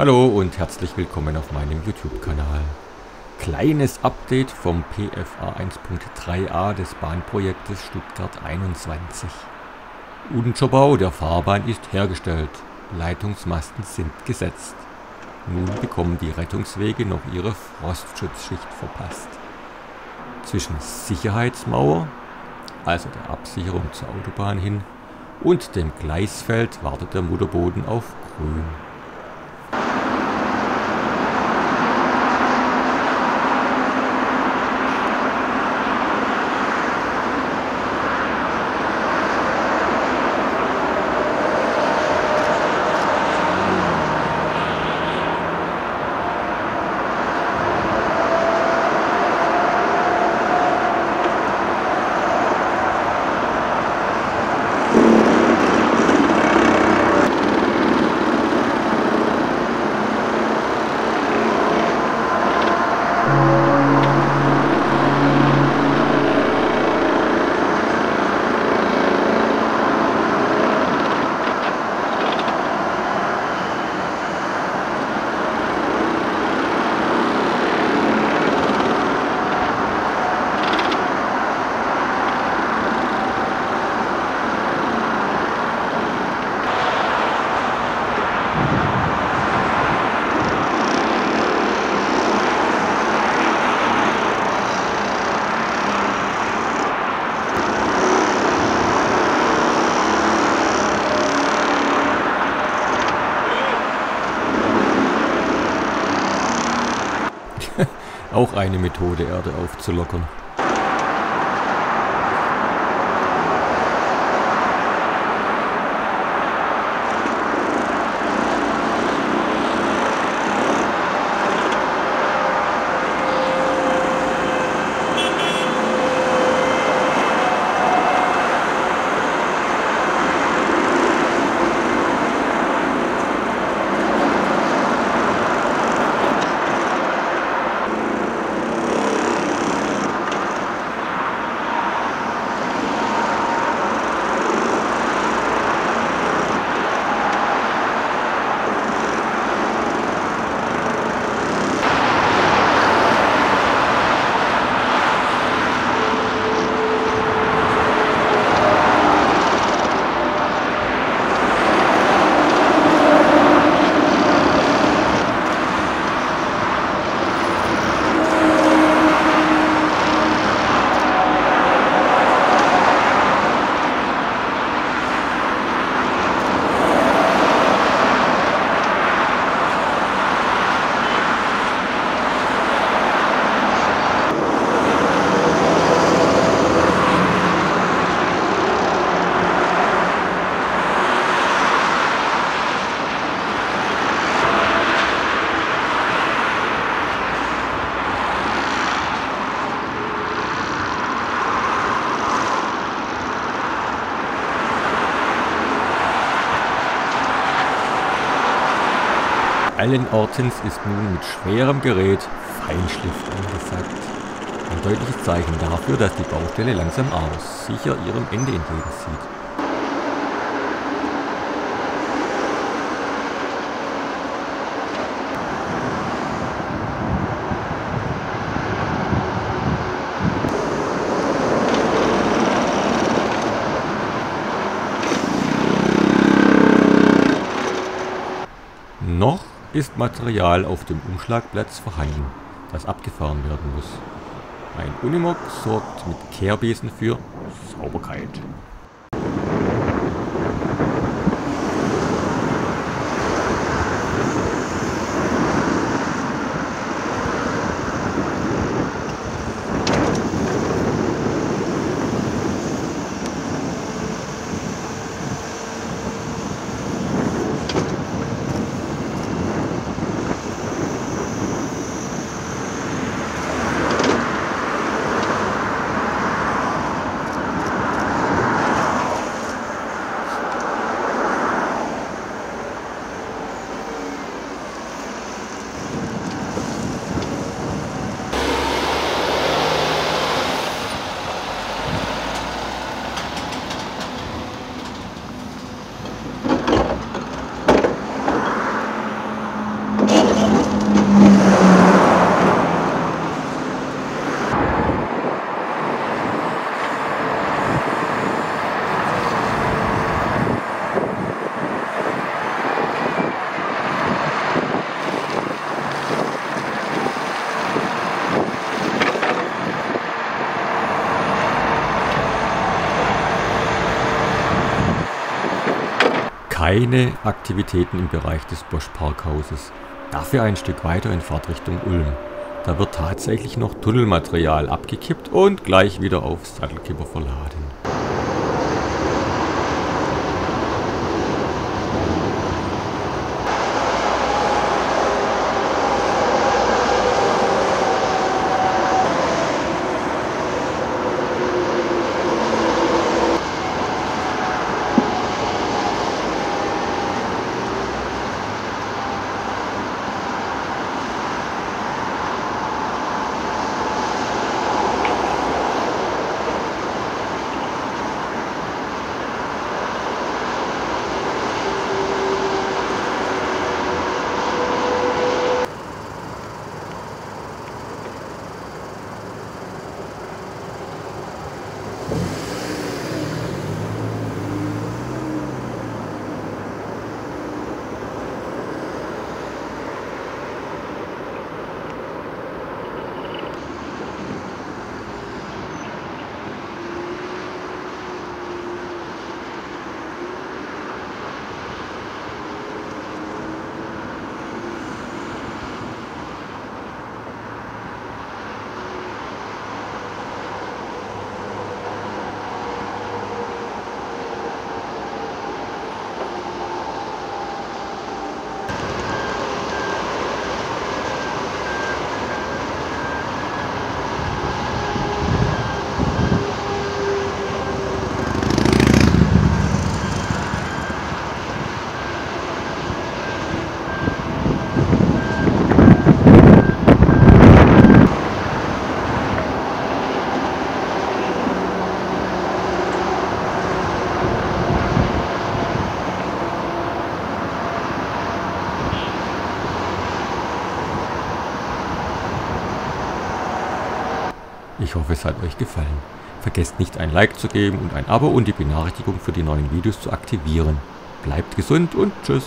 Hallo und herzlich willkommen auf meinem YouTube-Kanal. Kleines Update vom PFA 1.3a des Bahnprojektes Stuttgart 21. Unterbau der Fahrbahn ist hergestellt, Leitungsmasten sind gesetzt. Nun bekommen die Rettungswege noch ihre Frostschutzschicht verpasst. Zwischen Sicherheitsmauer, also der Absicherung zur Autobahn hin, und dem Gleisfeld wartet der Mutterboden auf Grün. Auch eine Methode, Erde aufzulockern. Allen Ortens ist nun mit schwerem Gerät Feinschliff angesagt. Ein deutliches Zeichen dafür, dass die Baustelle langsam aber sicher ihrem Ende entgegensieht. Noch ist Material auf dem Umschlagplatz vorhanden, das abgefahren werden muss. Ein Unimog sorgt mit Kehrbesen für Sauberkeit. Keine Aktivitäten im Bereich des Bosch Parkhauses. Dafür ein Stück weiter in Fahrtrichtung Ulm. Da wird tatsächlich noch Tunnelmaterial abgekippt und gleich wieder aufs Sattelkipper verladen. Ich hoffe, es hat euch gefallen. Vergesst nicht ein Like zu geben und ein Abo und die Benachrichtigung für die neuen Videos zu aktivieren. Bleibt gesund und tschüss.